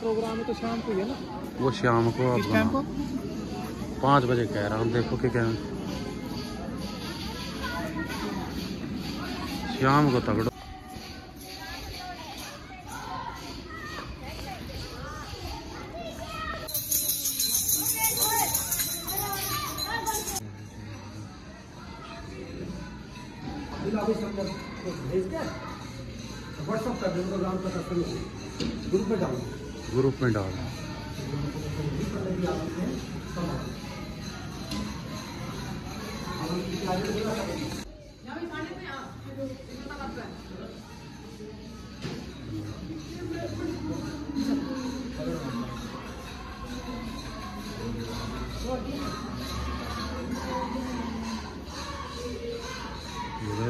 Programme है तो शाम को है ना वो शाम को? आप टाइम को पाँच बजे कह रहा हूँ देखो क्या कह शाम को तगड़ो। व्हाट्सअप कर दो प्रोग्राम का ग्रुप में डालो। ग्रुप में डाल।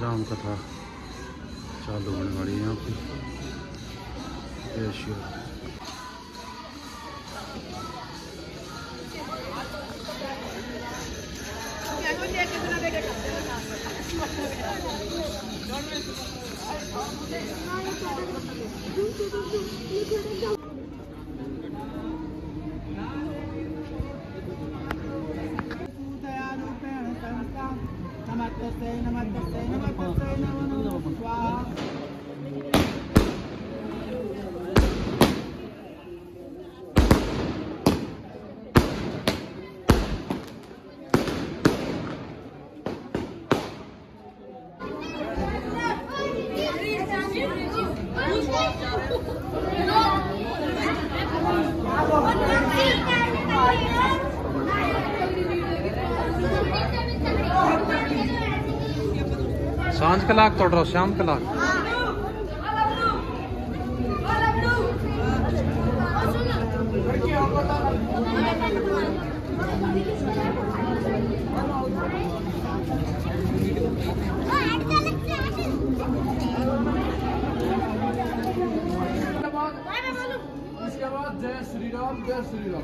राम कथा। चालू होने वाली है यहाँ पे एशिया Thank राम। साँझ कलाक तोड़ रहा शाम कलाक जय श्री राम जय श्री राम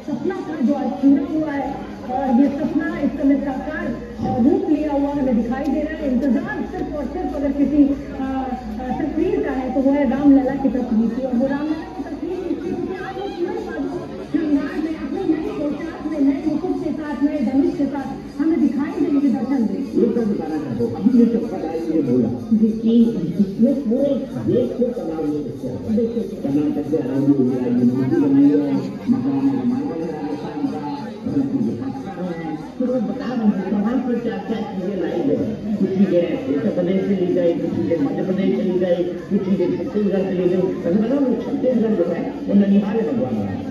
सपना था जो आज पूरा हुआ है सपना इस समय साकार अ, रूप लिया हुआ हमें दिखाई दे रहा है। इंतज़ार सिर्फ़ और सिर्फ़ अगर किसी तस्वीर का है तो वो है रामलला की तस्वीर की और वो रामलला की तस्वीर इसलिए क्योंकि आज वो पूरे साधु श्रृंगार में अपने नए पोशाक में नए मुकुट के साथ नए धनुष के साथ हमें दिखाई देने के दर्शन दे तो बताना चाहता हूँ। अभी ये चप्पल आई ये बोला। कि ये पूरे देश को तनाव में बच्चे कर्नाटक से आराम हो गया यूनिवर्सिटी बनाई है मकान हमारा राजस्थान का वो बता रहे हैं वहाँ पर क्या क्या चीज़ें लाई गई किसी के उत्तर प्रदेश से ली गई किसी के मध्य प्रदेश से ली गई किसी के छत्तीसगढ़ से ली गई तो मैंने वो छत्तीसगढ़ जो है वो ननिहाल लगवाना है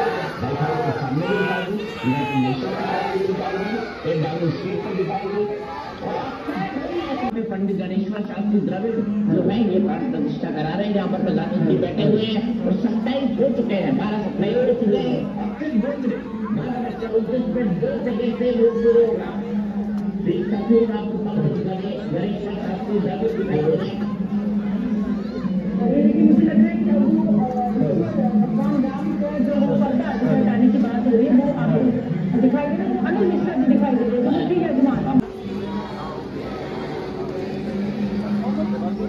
पंडित गणेश्वर शास्त्री द्रविड़ जो है, ये पाठ प्रतिष्ठा करा रहे हैं। जहाँ पर प्रधानमंत्री बैठे हुए हैं और सत्ताईस हो चुके हैं। बारह सप्लाई हो। चुके हैं बारह बच्चा उनतीस मिनट दो सेकेंड से लोग शुरू होगा आपको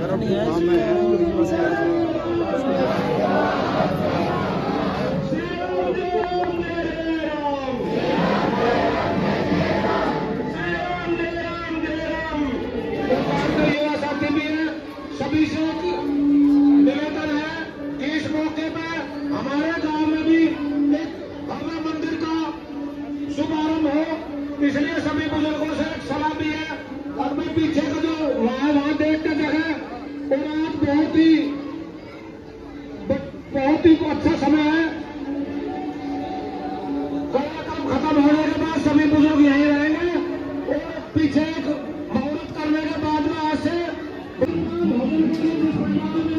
युवा साथी भी सभी से एक निवेदन है कि इस मौके पर हमारे गाँव में भी एक भव्य मंदिर का शुभारंभ हो इसलिए सभी बुज़ुर्गों से एक सलाह भी है और मैं पीछे का जो वहाँ वहाँ देख के जगह और आज बहुत ही बहुत को अच्छा समय है। कार्यक्रम खत्म होने के बाद सभी बुज़ुर्ग यहीं रहेंगे। और पीछे एक मुहूर्त करने के बाद में आज से भवन के लिए जिस